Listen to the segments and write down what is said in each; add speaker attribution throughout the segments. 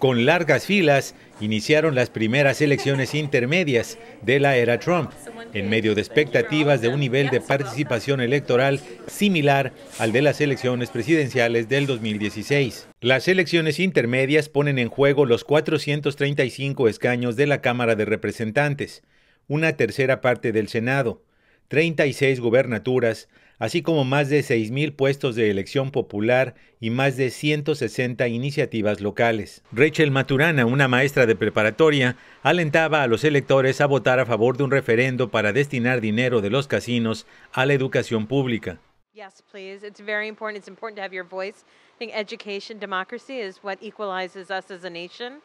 Speaker 1: Con largas filas, iniciaron las primeras elecciones intermedias de la era Trump, en medio de expectativas de un nivel de participación electoral similar al de las elecciones presidenciales del 2016. Las elecciones intermedias ponen en juego los 435 escaños de la Cámara de Representantes, una tercera parte del Senado, 36 gubernaturas, así como más de 6.000 puestos de elección popular y más de 160 iniciativas locales. Rachel Maturana, una maestra de preparatoria, alentaba a los electores a votar a favor de un referendo para destinar dinero de los casinos a la educación pública.
Speaker 2: Yes, please. It's very important. It's important to have your voice. I think education, democracy is what equalizes us as a nation.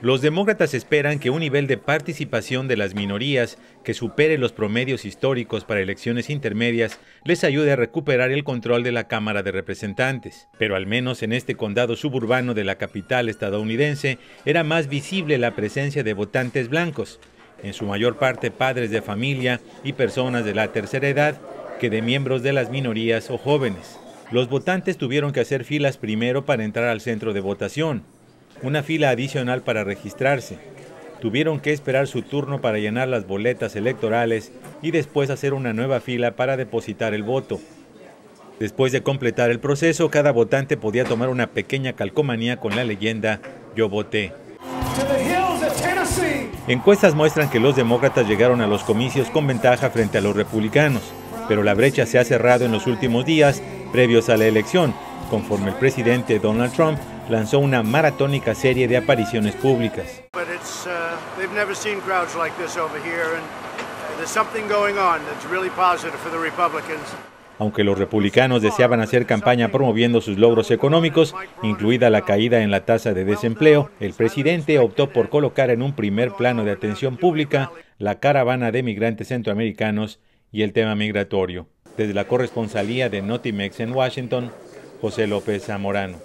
Speaker 1: Los demócratas esperan que un nivel de participación de las minorías que supere los promedios históricos para elecciones intermedias les ayude a recuperar el control de la Cámara de Representantes. Pero al menos en este condado suburbano de la capital estadounidense era más visible la presencia de votantes blancos, en su mayor parte padres de familia y personas de la tercera edad, que de miembros de las minorías o jóvenes. Los votantes tuvieron que hacer filas primero para entrar al centro de votación, una fila adicional para registrarse. Tuvieron que esperar su turno para llenar las boletas electorales y después hacer una nueva fila para depositar el voto. Después de completar el proceso, cada votante podía tomar una pequeña calcomanía con la leyenda Yo voté. Encuestas muestran que los demócratas llegaron a los comicios con ventaja frente a los republicanos, pero la brecha se ha cerrado en los últimos días previos a la elección, conforme el presidente Donald Trump lanzó una maratónica serie de apariciones públicas. Aunque los republicanos deseaban hacer campaña promoviendo sus logros económicos, incluida la caída en la tasa de desempleo, el presidente optó por colocar en un primer plano de atención pública la caravana de migrantes centroamericanos y el tema migratorio. Desde la corresponsalía de Notimex en Washington, José López Zamorano.